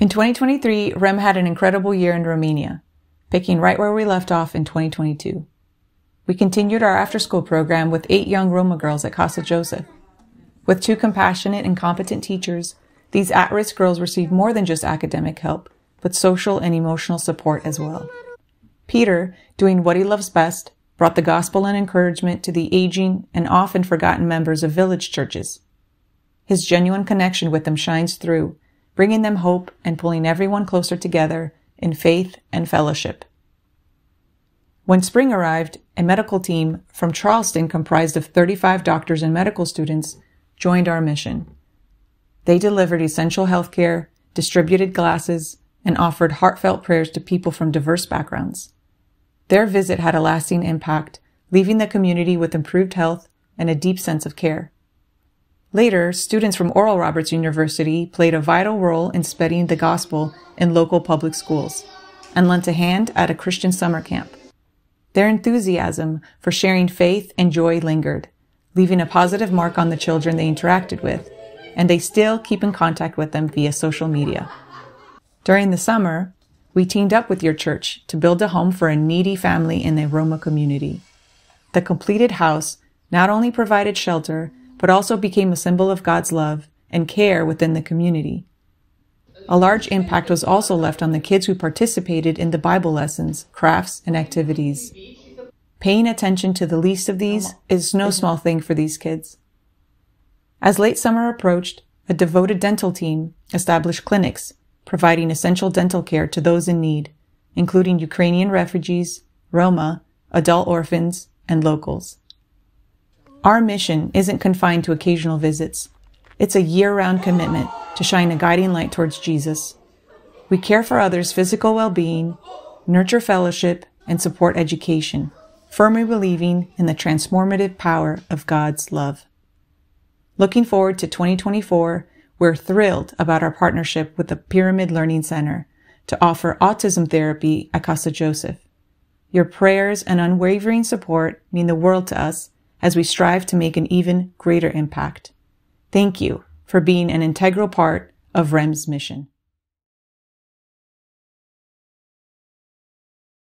In 2023, REMM had an incredible year in Romania, picking right where we left off in 2022. We continued our after school program with eight young Roma girls at Casa Joseph. With two compassionate and competent teachers, these at risk girls received more than just academic help, but social and emotional support as well. Peter, doing what he loves best, brought the gospel and encouragement to the aging and often forgotten members of village churches. His genuine connection with them shines through, bringing them hope and pulling everyone closer together in faith and fellowship. When spring arrived, a medical team from Charleston comprised of 35 doctors and medical students joined our mission. They delivered essential health care, distributed glasses, and offered heartfelt prayers to people from diverse backgrounds. Their visit had a lasting impact, leaving the community with improved health and a deep sense of care. Later, students from Oral Roberts University played a vital role in spreading the gospel in local public schools and lent a hand at a Christian summer camp. Their enthusiasm for sharing faith and joy lingered, leaving a positive mark on the children they interacted with, and they still keep in contact with them via social media. During the summer, we teamed up with your church to build a home for a needy family in the Roma community. The completed house not only provided shelter, but also became a symbol of God's love and care within the community. A large impact was also left on the kids who participated in the Bible lessons, crafts, and activities. Paying attention to the least of these is no small thing for these kids. As late summer approached, a devoted dental team established clinics providing essential dental care to those in need, including Ukrainian refugees, Roma, adult orphans, and locals. Our mission isn't confined to occasional visits. It's a year-round commitment to shine a guiding light towards Jesus. We care for others' physical well-being, nurture fellowship, and support education, firmly believing in the transformative power of God's love. Looking forward to 2024, we're thrilled about our partnership with the Pyramid Learning Center to offer autism therapy at Casa Joseph. Your prayers and unwavering support mean the world to us as we strive to make an even greater impact. Thank you for being an integral part of REMM's mission.